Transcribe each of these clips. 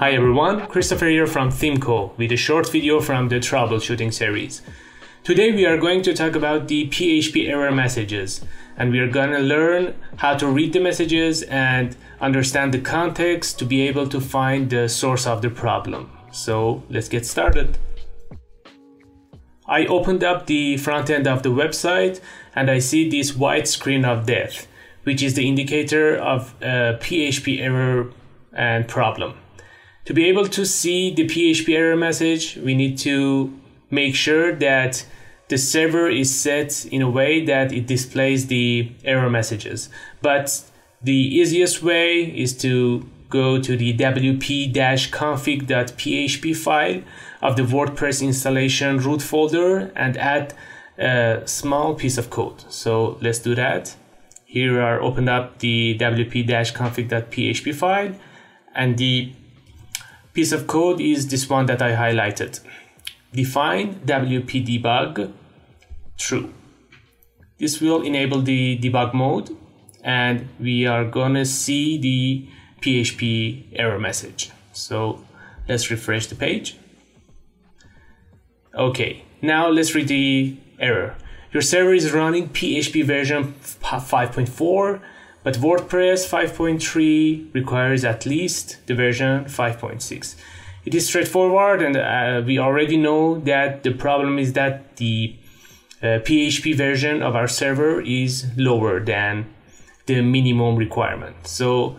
Hi everyone, Christopher here from Themeco with a short video from the troubleshooting series. Today we are going to talk about the PHP error messages and we are going to learn how to read the messages and understand the context to be able to find the source of the problem. So let's get started. I opened up the front end of the website and I see this white screen of death, which is the indicator of uh, a PHP error and problem. To be able to see the PHP error message, we need to make sure that the server is set in a way that it displays the error messages. But the easiest way is to go to the wp-config.php file of the WordPress installation root folder and add a small piece of code. So let's do that. Here are opened up the wp-config.php file and the piece of code is this one that I highlighted. Define wp-debug true. This will enable the debug mode and we are gonna see the PHP error message. So let's refresh the page. Okay, now let's read the error. Your server is running PHP version 5.4 but WordPress 5.3 requires at least the version 5.6. It is straightforward and uh, we already know that the problem is that the uh, PHP version of our server is lower than the minimum requirement. So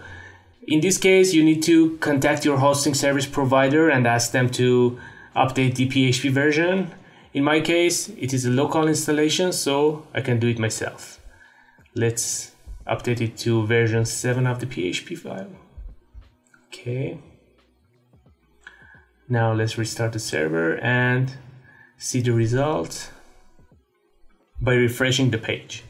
in this case, you need to contact your hosting service provider and ask them to update the PHP version. In my case, it is a local installation, so I can do it myself. Let's update it to version 7 of the PHP file. Okay. Now let's restart the server and see the result by refreshing the page.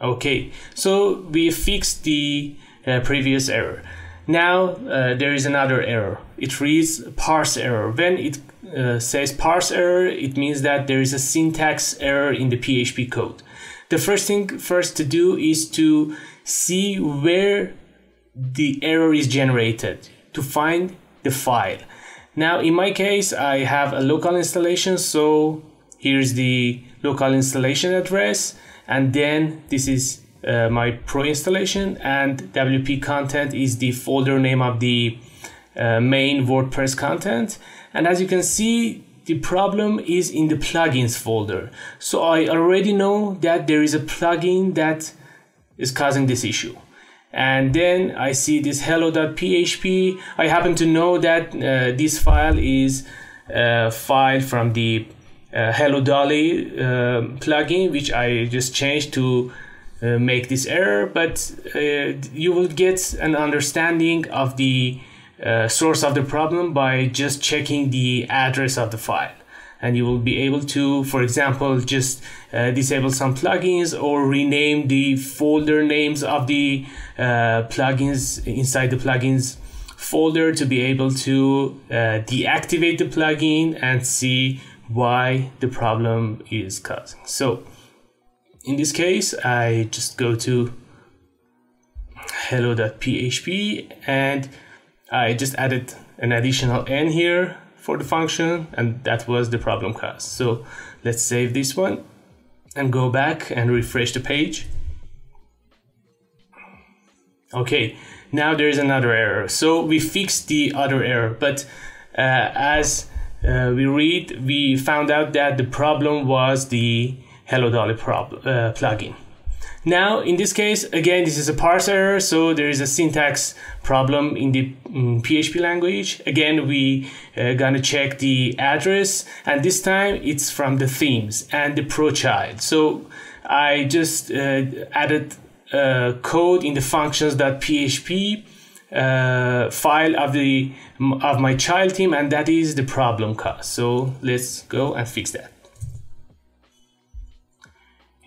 Okay, so we fixed the uh, previous error. Now uh, there is another error. It reads parse error. When it uh, says parse error, it means that there is a syntax error in the PHP code the first thing first to do is to see where the error is generated to find the file. Now in my case I have a local installation so here's the local installation address and then this is uh, my pro installation and WP content is the folder name of the uh, main WordPress content and as you can see the problem is in the plugins folder. So I already know that there is a plugin that is causing this issue. And then I see this hello.php. I happen to know that uh, this file is a file from the uh, Hello Dolly uh, plugin, which I just changed to uh, make this error. But uh, you will get an understanding of the uh, source of the problem by just checking the address of the file. And you will be able to for example just uh, disable some plugins or rename the folder names of the uh, plugins inside the plugins folder to be able to uh, deactivate the plugin and see why the problem is causing. So in this case I just go to hello.php and I just added an additional n here for the function and that was the problem cause. So let's save this one and go back and refresh the page. Okay, now there is another error. So we fixed the other error, but uh, as uh, we read, we found out that the problem was the Hello Dolly problem, uh, plugin. Now, in this case, again, this is a parse error, so there is a syntax problem in the um, PHP language. Again, we uh, gonna check the address, and this time it's from the themes and the pro child. So I just uh, added uh, code in the functions.php uh, file of the of my child theme, and that is the problem cause. So let's go and fix that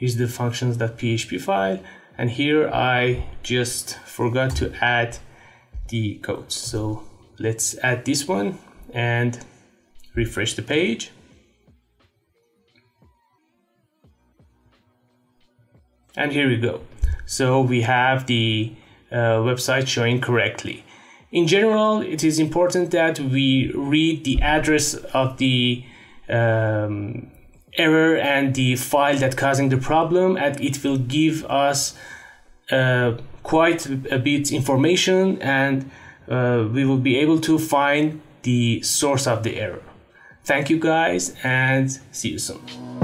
is the functions.php file and here I just forgot to add the codes. So let's add this one and refresh the page. And here we go. So we have the uh, website showing correctly. In general, it is important that we read the address of the um, error and the file that causing the problem and it will give us uh, quite a bit information and uh, we will be able to find the source of the error. Thank you guys and see you soon.